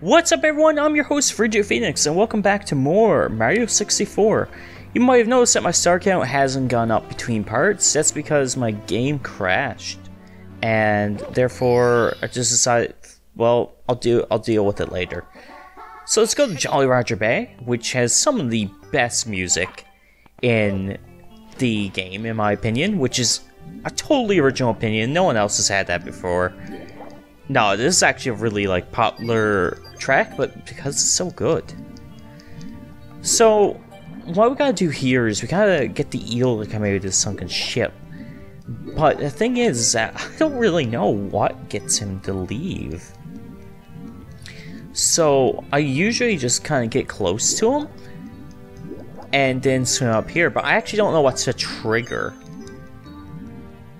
What's up everyone, I'm your host Frigid Phoenix and welcome back to more Mario 64. You might have noticed that my star count hasn't gone up between parts, that's because my game crashed. And therefore I just decided, well, I'll do I'll deal with it later. So let's go to Jolly Roger Bay, which has some of the best music in the game in my opinion, which is a totally original opinion. No one else has had that before. No, this is actually a really like popular track, but because it's so good. So, what we gotta do here is we gotta get the eel to come out of this sunken ship. But the thing is I don't really know what gets him to leave. So, I usually just kind of get close to him and then swim up here, but I actually don't know what's the trigger.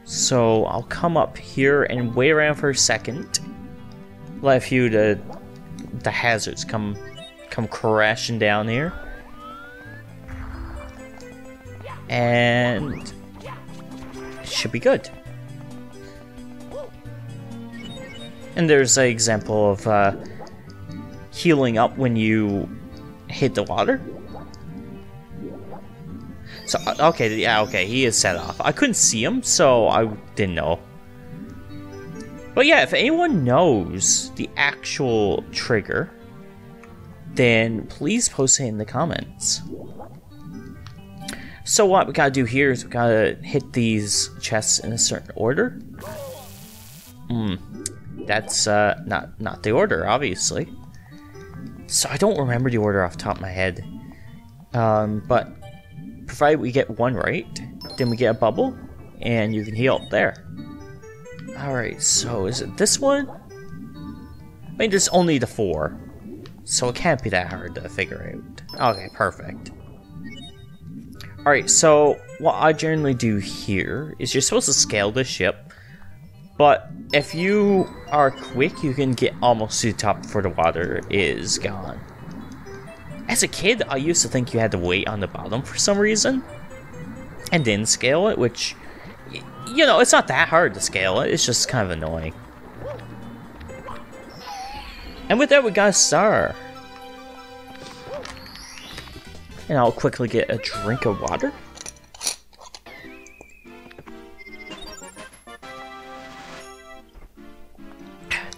So I'll come up here and wait around for a second. Let a few the the hazards come come crashing down here. And it should be good. And there's an example of uh, healing up when you hit the water. So, uh, okay, yeah, okay, he is set off. I couldn't see him, so I didn't know. But yeah, if anyone knows the actual trigger, then please post it in the comments. So what we gotta do here is we gotta hit these chests in a certain order. Hmm, that's uh, not not the order, obviously. So I don't remember the order off the top of my head. Um, but provided we get one right, then we get a bubble, and you can heal there. Alright, so is it this one? I mean, there's only the four, so it can't be that hard to figure out. Okay, perfect. Alright, so what I generally do here is you're supposed to scale the ship, but if you are quick, you can get almost to the top before the water is gone. As a kid, I used to think you had to wait on the bottom for some reason, and then scale it, which you know, it's not that hard to scale it, it's just kind of annoying. And with that, we got a star. And I'll quickly get a drink of water.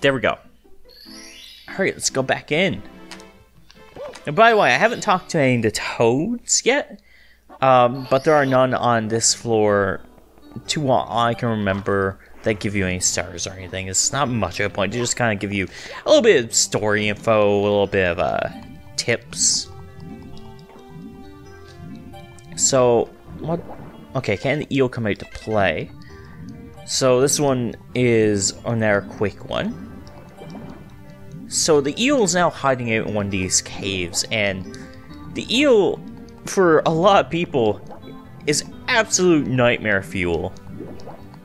There we go. Alright, let's go back in. And by the way, I haven't talked to any of the toads yet, um, but there are none on this floor to what I can remember that give you any stars or anything. It's not much of a point. They just kind of give you a little bit of story info, a little bit of uh, tips. So, what? Okay, can the eel come out to play? So this one is another quick one. So the eel is now hiding out in one of these caves, and the eel, for a lot of people, is absolute nightmare fuel.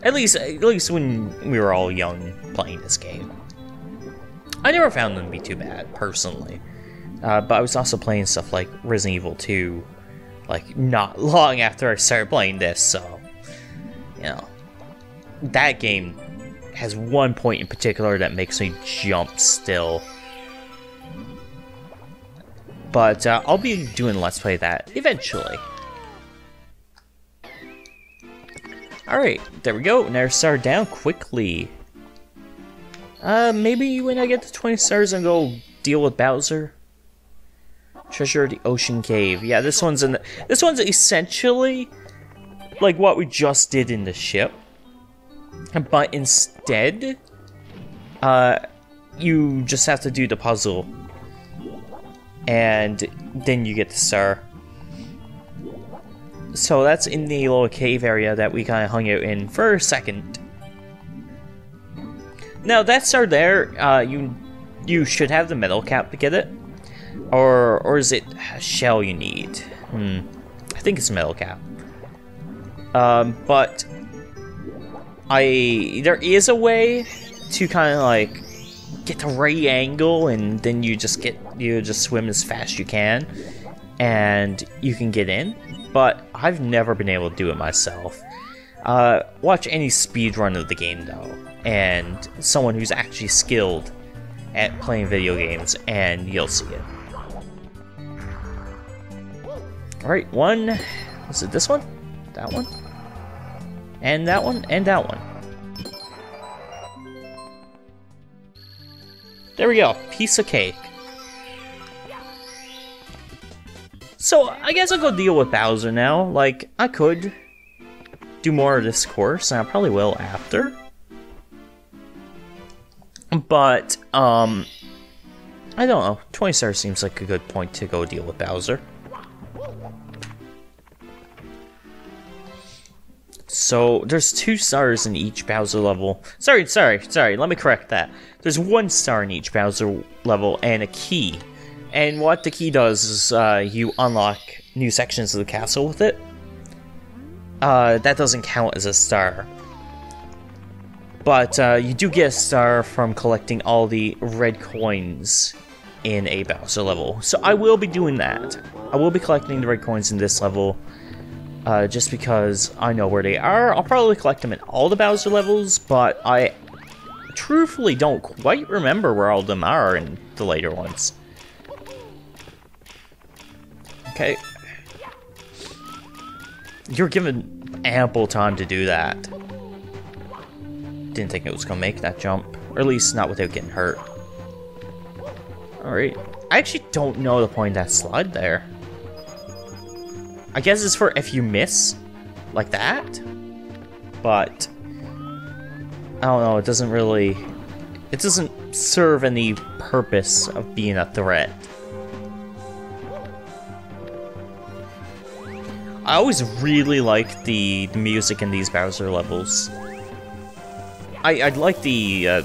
At least, at least when we were all young playing this game. I never found them to be too bad, personally. Uh, but I was also playing stuff like Resident Evil 2, like, not long after I started playing this, so, you know. That game has one point in particular that makes me jump still. But uh, I'll be doing Let's Play that eventually. Alright, there we go. Now star down quickly. Uh, maybe when I get to 20 stars and go deal with Bowser. Treasure the Ocean Cave. Yeah, this one's in the, this one's essentially like what we just did in the ship. But instead, uh, you just have to do the puzzle. And then you get the star. So that's in the little cave area that we kind of hung out in for a second. Now that star there, uh, you you should have the metal cap to get it. Or, or is it a shell you need? Hmm. I think it's a metal cap. Um, but I there is a way to kind of like get the right angle, and then you just get you just swim as fast as you can, and you can get in. But I've never been able to do it myself. Uh, watch any speed run of the game though, and someone who's actually skilled at playing video games, and you'll see it. Alright, one. Was it this one? That one? And that one? And that one. There we go. Piece of cake. So, I guess I'll go deal with Bowser now. Like, I could do more of this course, and I probably will after. But, um, I don't know. 20 stars seems like a good point to go deal with Bowser. So, there's two stars in each Bowser level. Sorry, sorry, sorry, let me correct that. There's one star in each Bowser level and a key. And what the key does is uh, you unlock new sections of the castle with it. Uh, that doesn't count as a star. But uh, you do get a star from collecting all the red coins in a Bowser level. So I will be doing that. I will be collecting the red coins in this level. Uh, just because I know where they are. I'll probably collect them in all the Bowser levels, but I truthfully don't quite remember where all of them are in the later ones. Okay. You're given ample time to do that. Didn't think it was gonna make that jump. Or at least not without getting hurt. Alright. I actually don't know the point of that slide there. I guess it's for if you miss, like that. But, I don't know, it doesn't really, it doesn't serve any purpose of being a threat. I always really like the, the music in these Bowser levels. I, I like the uh,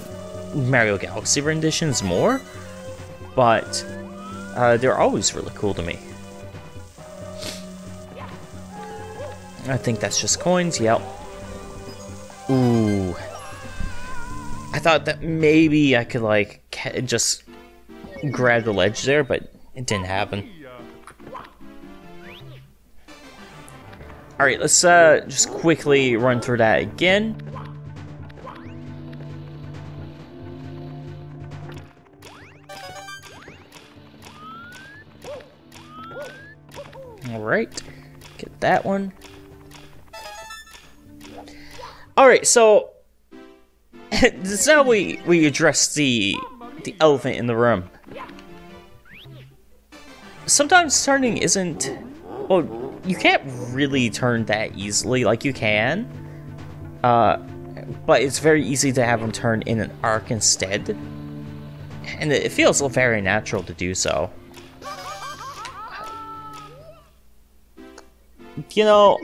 Mario Galaxy renditions more, but uh, they're always really cool to me. I think that's just coins, yep. Ooh. I thought that maybe I could, like, just grab the ledge there, but it didn't happen. Alright, let's uh, just quickly run through that again. Alright, get that one. Alright, so this is how we, we address the the elephant in the room. Sometimes turning isn't well, you can't really turn that easily, like you can. Uh but it's very easy to have them turn in an arc instead. And it feels very natural to do so. You know,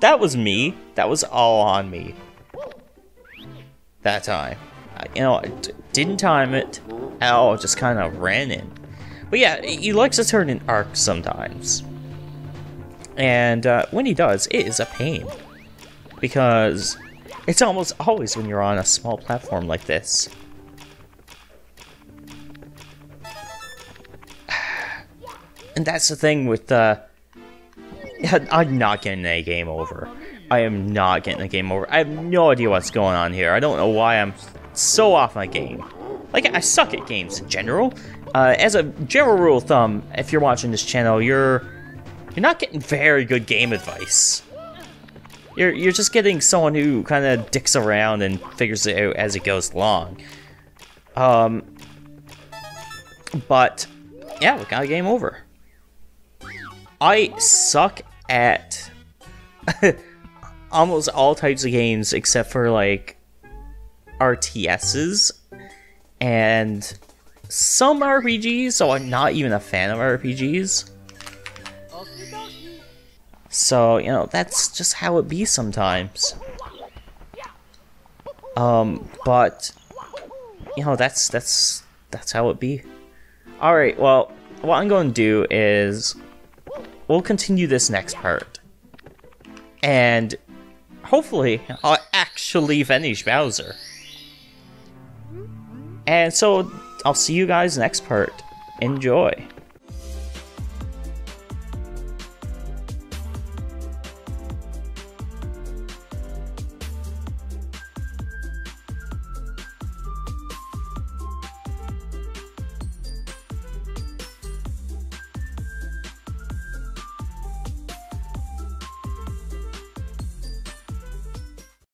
that was me. That was all on me. That time. you know, I didn't time it at all, just kind of ran in. But yeah, he likes to turn in arcs sometimes. And uh, when he does, it is a pain. Because it's almost always when you're on a small platform like this. And that's the thing with uh, I'm not getting a game over. I am not getting a game over. I have no idea what's going on here. I don't know why I'm so off my game. Like, I suck at games in general. Uh, as a general rule of thumb, if you're watching this channel, you're you're not getting very good game advice. You're you're just getting someone who kind of dicks around and figures it out as it goes along. Um, but yeah, we got a game over. I suck at almost all types of games except for like RTSs and some RPGs, so I'm not even a fan of RPGs. So, you know, that's just how it be sometimes. Um, but you know, that's that's that's how it be. Alright, well, what I'm going to do is we'll continue this next part. And hopefully I'll actually finish Bowser. And so I'll see you guys next part. Enjoy.